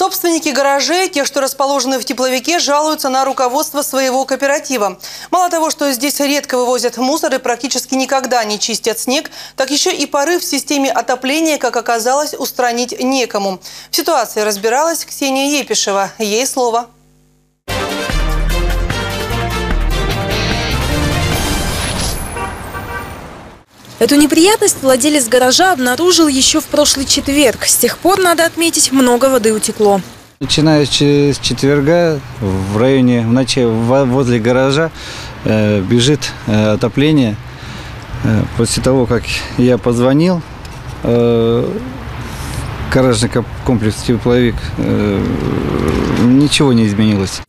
Собственники гаражей, те, что расположены в тепловике, жалуются на руководство своего кооператива. Мало того, что здесь редко вывозят мусор и практически никогда не чистят снег, так еще и порыв в системе отопления, как оказалось, устранить некому. В ситуации разбиралась Ксения Епишева. Ей слово. Эту неприятность владелец гаража обнаружил еще в прошлый четверг. С тех пор, надо отметить, много воды утекло. Начиная с четверга в районе, в ночи возле гаража э, бежит э, отопление. Э, после того, как я позвонил, э, гаражный комплекс «Тепловик», ничего не изменилось.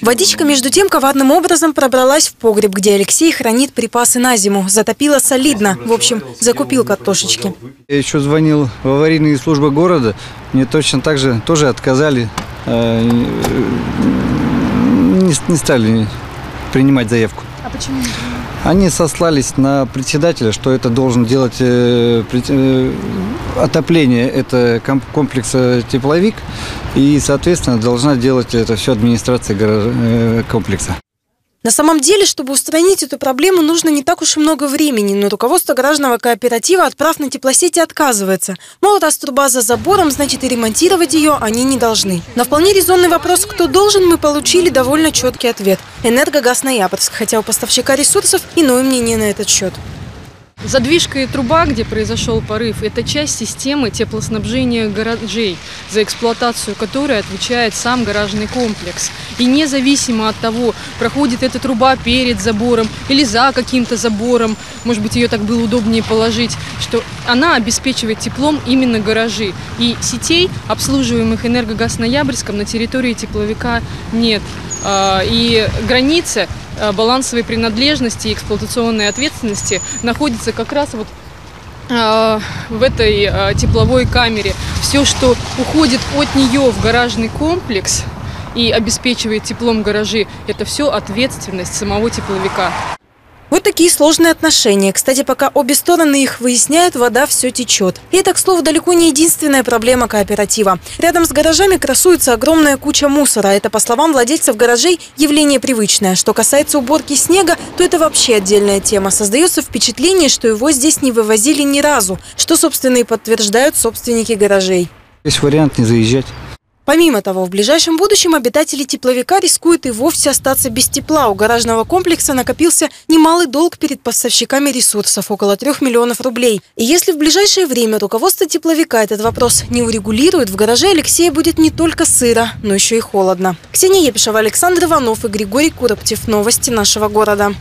Водичка, между тем, коварным образом пробралась в погреб, где Алексей хранит припасы на зиму. Затопило солидно. В общем, закупил картошечки. Я еще звонил в аварийные службы города. Мне точно так же тоже отказали. Э, не, не стали принимать заявку. А почему? Они сослались на председателя, что это должен делать э, э, отопление это комплекса тепловик, и, соответственно, должна делать это все администрация э, комплекса. На самом деле, чтобы устранить эту проблему, нужно не так уж и много времени, но руководство гаражного кооператива от прав на теплосети отказывается. Мол, раз труба за забором, значит и ремонтировать ее они не должны. На вполне резонный вопрос, кто должен, мы получили довольно четкий ответ. Энергогаз Ноябрьск, хотя у поставщика ресурсов иное мнение на этот счет. Задвижка и труба, где произошел порыв, это часть системы теплоснабжения гаражей, за эксплуатацию которой отвечает сам гаражный комплекс. И независимо от того, проходит эта труба перед забором или за каким-то забором, может быть, ее так было удобнее положить, что она обеспечивает теплом именно гаражи. И сетей, обслуживаемых энергогаз Ноябрьском, на территории тепловика нет. А, и граница Э, балансовой принадлежности и эксплуатационной ответственности находится как раз вот э, в этой э, тепловой камере. Все, что уходит от нее в гаражный комплекс и обеспечивает теплом гаражи, это все ответственность самого тепловика. Вот такие сложные отношения. Кстати, пока обе стороны их выясняют, вода все течет. И это, к слову, далеко не единственная проблема кооператива. Рядом с гаражами красуется огромная куча мусора. Это, по словам владельцев гаражей, явление привычное. Что касается уборки снега, то это вообще отдельная тема. Создается впечатление, что его здесь не вывозили ни разу, что, собственно, и подтверждают собственники гаражей. Есть вариант не заезжать. Помимо того, в ближайшем будущем обитатели тепловика рискуют и вовсе остаться без тепла. У гаражного комплекса накопился немалый долг перед поставщиками ресурсов – около трех миллионов рублей. И если в ближайшее время руководство тепловика этот вопрос не урегулирует, в гараже Алексея будет не только сыро, но еще и холодно. Ксения Епишева, Александр Иванов и Григорий Куроптев. Новости нашего города.